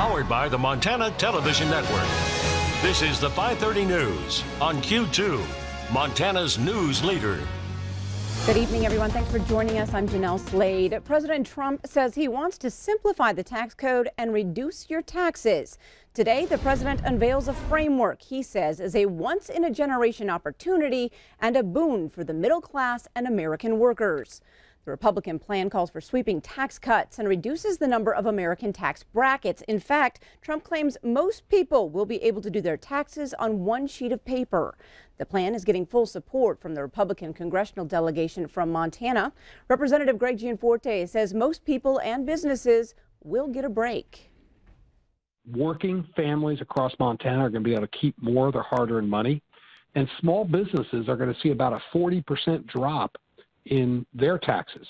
Powered by the Montana Television Network. This is the 530 News on Q2, Montana's news leader. Good evening, everyone. Thanks for joining us. I'm Jeanelle Slade. President Trump says he wants to simplify the tax code and reduce your taxes. Today, the president unveils a framework he says is a once in a generation opportunity and a boon for the middle class and American workers. The Republican plan calls for sweeping tax cuts and reduces the number of American tax brackets. In fact, Trump claims most people will be able to do their taxes on one sheet of paper. The plan is getting full support from the Republican congressional delegation from Montana. Representative Greg Gianforte says most people and businesses will get a break. Working families across Montana are going to be able to keep more of their hard earned money, and small businesses are going to see about a 40% drop in their taxes.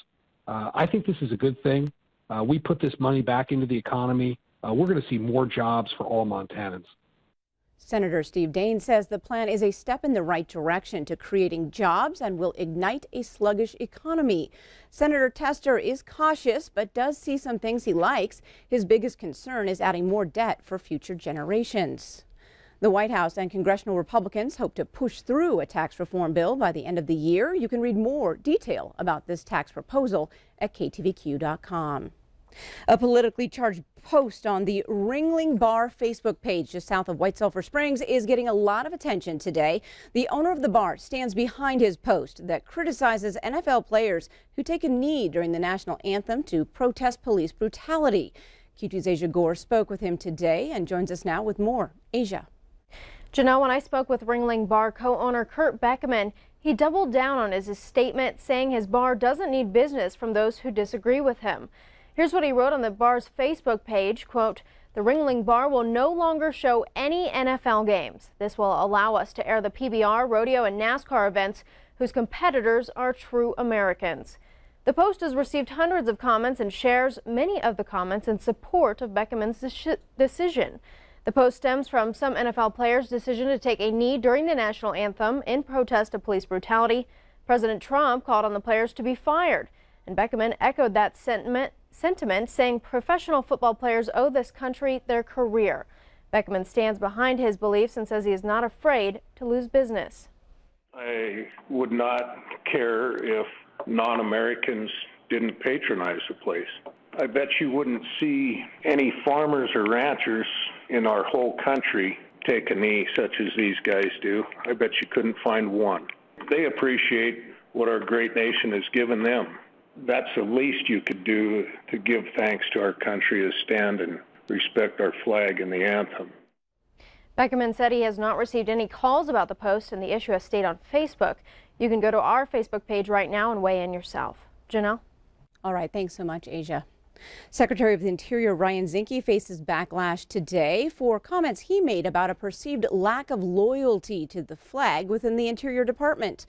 Uh, I think this is a good thing. Uh, we put this money back into the economy. Uh, we're going to see more jobs for all Montanans. Senator Steve Daines says the plan is a step in the right direction to creating jobs and will ignite a sluggish economy. Senator Tester is cautious but does see some things he likes. His biggest concern is adding more debt for future generations. The White House and congressional Republicans hope to push through a tax reform bill by the end of the year. You can read more detail about this tax proposal at ktvq.com. A politically charged post on the Ringling Bar Facebook page just south of White Sulphur Springs is getting a lot of attention today. The owner of the bar stands behind his post that criticizes NFL players who take a knee during the national anthem to protest police brutality. Q2's Asia Gore spoke with him today and joins us now with more. Asia. Jeanelle, when I spoke with Ringling Bar co-owner Kurt Beckerman, he doubled down on his statement, saying his bar doesn't need business from those who disagree with him. Here's what he wrote on the bar's Facebook page, quote, the Ringling Bar will no longer show any NFL games. This will allow us to air the PBR, rodeo, and NASCAR events whose competitors are true Americans. The post has received hundreds of comments and shares many of the comments in support of Beckerman's decision. The post stems from some NFL players' decision to take a knee during the national anthem in protest of police brutality. President Trump called on the players to be fired, and Beckerman echoed that sentiment, sentiment saying professional football players owe this country their career. Beckerman stands behind his beliefs and says he is not afraid to lose business. I would not care if non-Americans didn't patronize the place. I bet you wouldn't see any farmers or ranchers in our whole country take a knee such as these guys do. I bet you couldn't find one. They appreciate what our great nation has given them. That's the least you could do to give thanks to our country is stand and respect our flag and the anthem. Beckerman said he has not received any calls about the post and the issue has stayed on Facebook. You can go to our Facebook page right now and weigh in yourself. Jeanelle? All right. Thanks so much, Asia. Secretary of the Interior Ryan Zinke faces backlash today for comments he made about a perceived lack of loyalty to the flag within the Interior Department.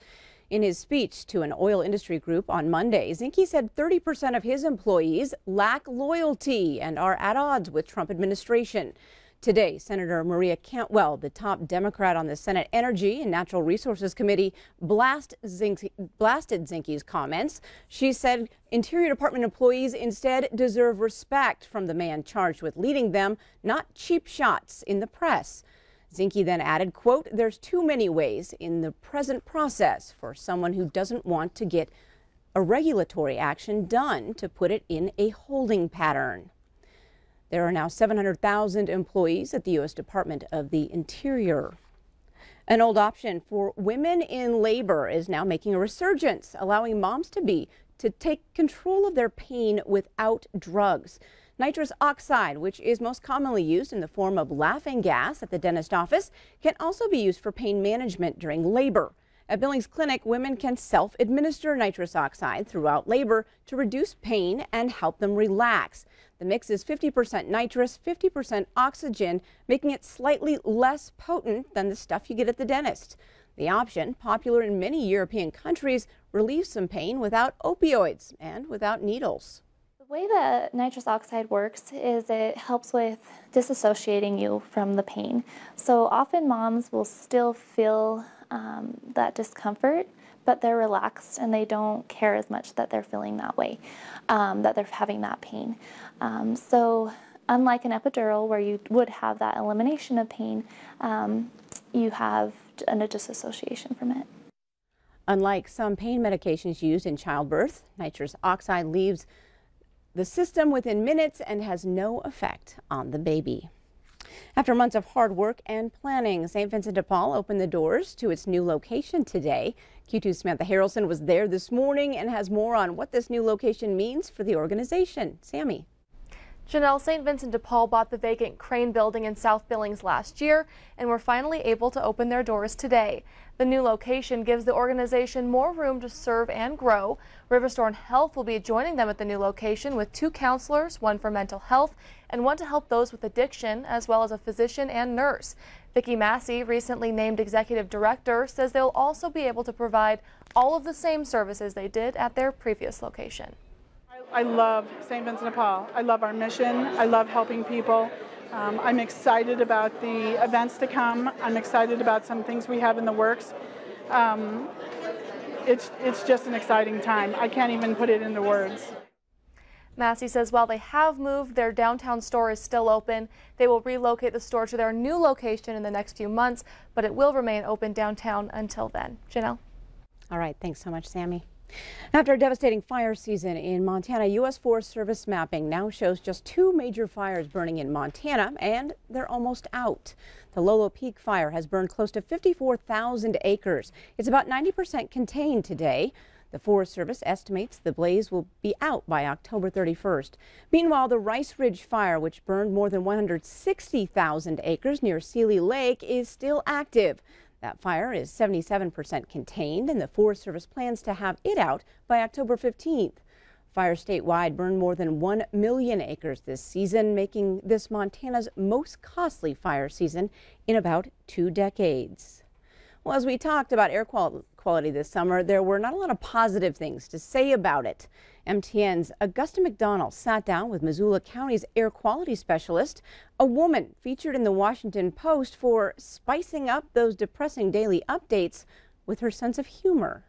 In his speech to an oil industry group on Monday, Zinke said 30% of his employees lack loyalty and are at odds with Trump administration. Today, Senator Maria Cantwell, the top Democrat on the Senate Energy and Natural Resources Committee, blast blasted Zinke's comments. She said Interior Department employees instead deserve respect from the man charged with leading them, not cheap shots in the press. Zinke then added, quote, there's too many ways in the present process for someone who doesn't want to get a regulatory action done to put it in a holding pattern. There are now 700,000 employees at the U.S. Department of the Interior. An old option for women in labor is now making a resurgence, allowing moms to be to take control of their pain without drugs. Nitrous oxide, which is most commonly used in the form of laughing gas at the dentist office, can also be used for pain management during labor. At Billings Clinic, women can self-administer nitrous oxide throughout labor to reduce pain and help them relax. The mix is 50% nitrous, 50% oxygen, making it slightly less potent than the stuff you get at the dentist. The option, popular in many European countries, relieves some pain without opioids and without needles. The way that nitrous oxide works is it helps with disassociating you from the pain. So often moms will still feel um, that discomfort, but they're relaxed and they don't care as much that they're feeling that way, um, that they're having that pain. Um, so unlike an epidural where you would have that elimination of pain, um, you have a disassociation from it. Unlike some pain medications used in childbirth, nitrous oxide leaves the system within minutes and has no effect on the baby. After months of hard work and planning, St. Vincent de Paul opened the doors to its new location today. Q2 Samantha Harrelson was there this morning and has more on what this new location means for the organization. Sammy. Jeanelle St. Vincent de Paul bought the vacant Crane building in South Billings last year and were finally able to open their doors today. The new location gives the organization more room to serve and grow. Riverstone Health will be joining them at the new location with two counselors, one for mental health and one to help those with addiction, as well as a physician and nurse. Vicki Massey, recently named executive director, says they'll also be able to provide all of the same services they did at their previous location. I love St. Vincent de Paul. I love our mission. I love helping people. Um, I'm excited about the events to come. I'm excited about some things we have in the works. Um, it's, it's just an exciting time. I can't even put it into words. Massey says while they have moved, their downtown store is still open. They will relocate the store to their new location in the next few months, but it will remain open downtown until then. Jeanelle? All right. Thanks so much, Sammy. After a devastating fire season in Montana, U.S. Forest Service mapping now shows just two major fires burning in Montana, and they're almost out. The Lolo Peak fire has burned close to 54,000 acres. It's about 90% contained today. The Forest Service estimates the blaze will be out by October 31st. Meanwhile, the Rice Ridge fire, which burned more than 160,000 acres near Seeley Lake, is still active. That fire is 77% contained, and the Forest Service plans to have it out by October 15th. Fire statewide burned more than 1 million acres this season, making this Montana's most costly fire season in about two decades. Well, as we talked about air quality this summer, there were not a lot of positive things to say about it. MTN's Augusta McDonald sat down with Missoula County's air quality specialist, a woman featured in the Washington Post for spicing up those depressing daily updates with her sense of humor.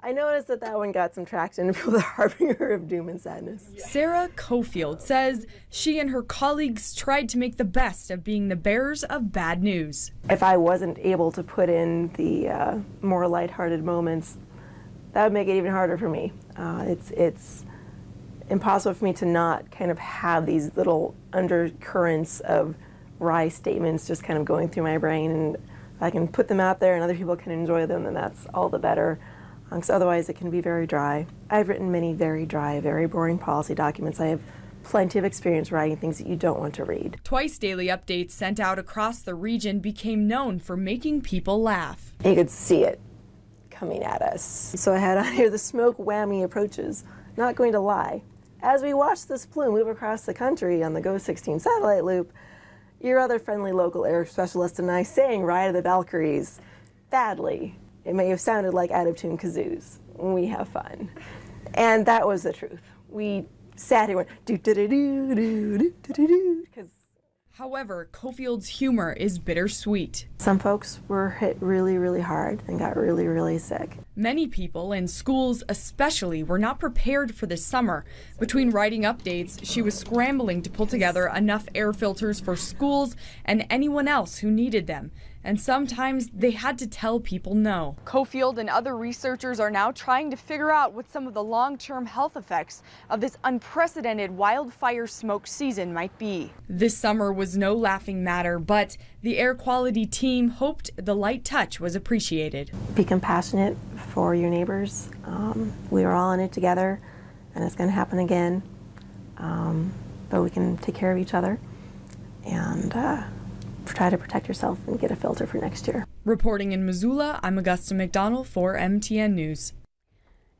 I noticed that that one got some traction for the harbinger of doom and sadness. Sarah Coefield says she and her colleagues tried to make the best of being the bearers of bad news. If I wasn't able to put in the uh, more lighthearted moments, that would make it even harder for me. Uh, it's it's impossible for me to not kind of have these little undercurrents of wry statements just kind of going through my brain, and if I can put them out there and other people can enjoy them, then that's all the better. Because um, otherwise, it can be very dry. I've written many very dry, very boring policy documents. I have plenty of experience writing things that you don't want to read. Twice daily updates sent out across the region became known for making people laugh. You could see it coming at us. So I had on here the smoke whammy approaches. Not going to lie. As we watched this plume move across the country on the GOES-16 satellite loop, your other friendly local air specialist and I sang Ride of the Valkyries. Badly. It may have sounded like out of tune kazoos. We have fun. And that was the truth. We sat here and went do do do do do do do do because However, Coefield's humor is bittersweet. Some folks were hit really, really hard and got really, really sick. Many people in schools, especially, were not prepared for this summer. Between writing updates, she was scrambling to pull together enough air filters for schools and anyone else who needed them and sometimes they had to tell people no. Coefield and other researchers are now trying to figure out what some of the long-term health effects of this unprecedented wildfire smoke season might be. This summer was no laughing matter, but the air quality team hoped the light touch was appreciated. Be compassionate for your neighbors. Um, we are all in it together, and it's going to happen again. Um, but we can take care of each other and uh, try to protect yourself and get a filter for next year. Reporting in Missoula, I'm Augusta McDonald for MTN News.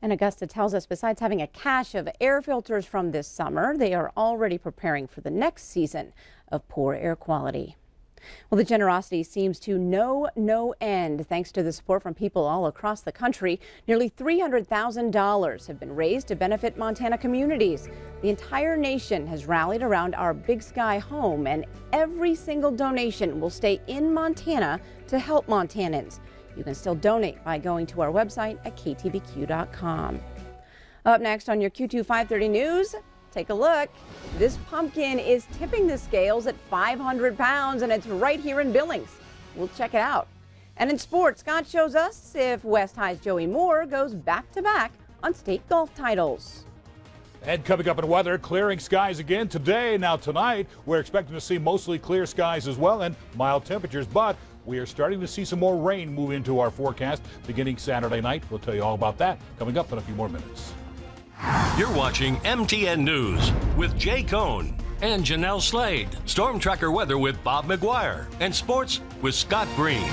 And Augusta tells us besides having a cache of air filters from this summer, they are already preparing for the next season of poor air quality. Well, the generosity seems to know no end thanks to the support from people all across the country. Nearly $300,000 have been raised to benefit Montana communities. The entire nation has rallied around our Big Sky home, and every single donation will stay in Montana to help Montanans. You can still donate by going to our website at ktvq.com. Up next on your Q2 530 News, Take a look. This pumpkin is tipping the scales at 500 pounds, and it's right here in Billings. We'll check it out. And in sports, Scott shows us if West High's Joey Moore goes back to back on state golf titles. And coming up in weather, clearing skies again today. Now tonight, we're expecting to see mostly clear skies as well and mild temperatures, but we are starting to see some more rain move into our forecast beginning Saturday night. We'll tell you all about that coming up in a few more minutes. You're watching MTN News with Jay Cohn and Jeanelle Slade. Storm Tracker weather with Bob McGuire and sports with Scott Green.